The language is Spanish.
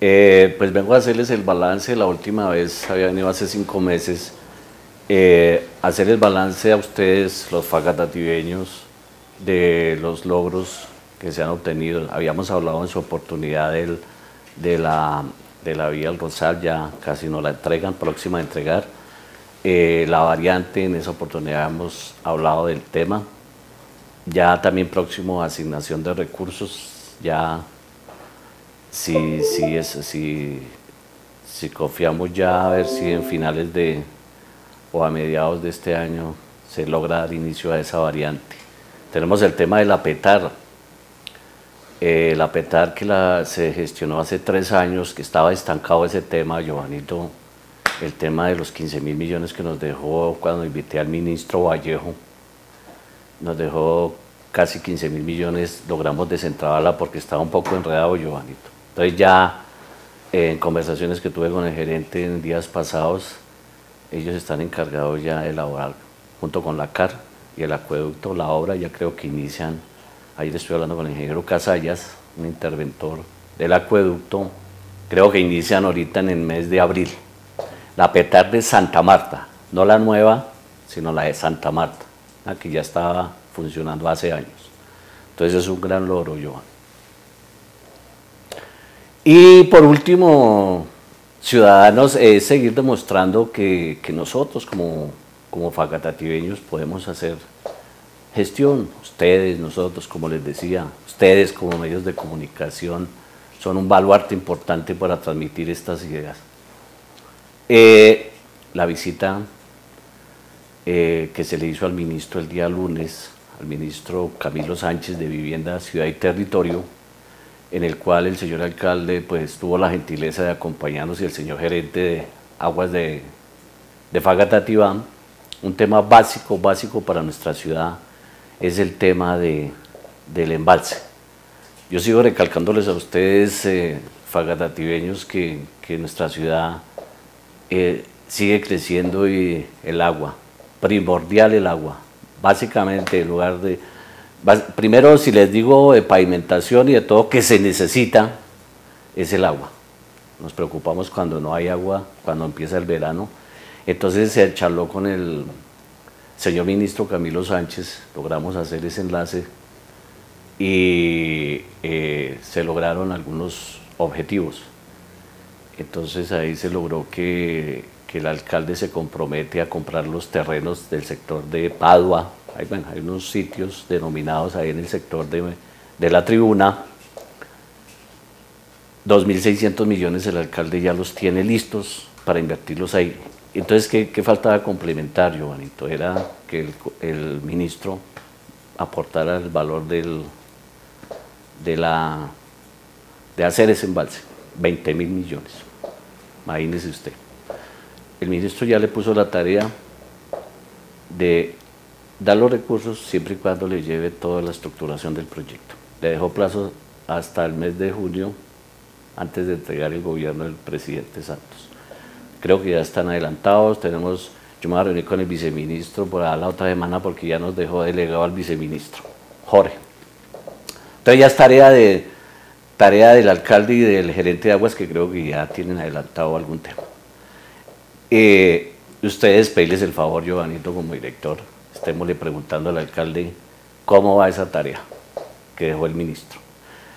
Eh, pues vengo a hacerles el balance, la última vez había venido hace cinco meses, eh, hacer el balance a ustedes, los fagatativeños, de los logros que se han obtenido. Habíamos hablado en su oportunidad del, de, la, de la vía al Rosal, ya casi no la entregan, próxima a entregar. Eh, la variante, en esa oportunidad hemos hablado del tema. Ya también próximo a asignación de recursos, ya si, si, si, si confiamos ya a ver si en finales de o a mediados de este año se logra dar inicio a esa variante. Tenemos el tema de la PETAR. Eh, la PETAR que la, se gestionó hace tres años, que estaba estancado ese tema, Giovanito, el tema de los 15 mil millones que nos dejó cuando invité al ministro Vallejo, nos dejó casi 15 mil millones, logramos desentrabarla porque estaba un poco enredado, Giovanito. Entonces ya eh, en conversaciones que tuve con el gerente en días pasados, ellos están encargados ya de elaborar, junto con la CAR y el acueducto, la obra ya creo que inician, ayer estoy hablando con el ingeniero Casallas, un interventor del acueducto, creo que inician ahorita en el mes de abril. La PETAR de Santa Marta, no la nueva, sino la de Santa Marta, que ya estaba funcionando hace años. Entonces es un gran logro, Joan. Y por último, ciudadanos, es seguir demostrando que, nosotros como, como fagatativeños podemos hacer gestión. Ustedes, nosotros, como les decía, ustedes como medios de comunicación son un baluarte importante para transmitir estas ideas. Eh, la visita eh, que se le hizo al ministro el día lunes, al ministro Camilo Sánchez de Vivienda, Ciudad y Territorio, en el cual el señor alcalde pues tuvo la gentileza de acompañarnos y el señor gerente de aguas de, de Fagatativán. Un tema básico, básico para nuestra ciudad es el tema de, del embalse. Yo sigo recalcándoles a ustedes, eh, fagatativeños, que, que, nuestra ciudad eh, sigue creciendo y el agua, primordial el agua, básicamente en lugar de primero si les digo de pavimentación y de todo que se necesita, es el agua. Nos preocupamos cuando no hay agua, cuando empieza el verano. Entonces se charló con el señor ministro Camilo Sánchez, logramos hacer ese enlace y eh, se lograron algunos objetivos. Entonces ahí se logró que, que el alcalde se compromete a comprar los terrenos del sector de Padua, hay, bueno, unos sitios denominados ahí en el sector de, la tribuna, 2.600 millones el alcalde ya los tiene listos para invertirlos ahí. Entonces, ¿qué, qué faltaba complementario, Giovanito? Era que el, ministro aportara el valor del, de, la, de hacer ese embalse, 20 mil millones. Imagínese usted. El ministro ya le puso la tarea de dar los recursos siempre y cuando le lleve toda la estructuración del proyecto. Le dejó plazo hasta el mes de junio antes de entregar el gobierno del presidente Santos. Creo que ya están adelantados, tenemos, yo me voy a reunir con el viceministro por la otra semana porque ya nos dejó delegado al viceministro, Jorge. Entonces ya es tarea, de, tarea del alcalde y del gerente de aguas que creo que ya tienen adelantado algún tema. Eh, ustedes pedirles el favor, Giovanito, como director, estémosle preguntando al alcalde cómo va esa tarea que dejó el ministro.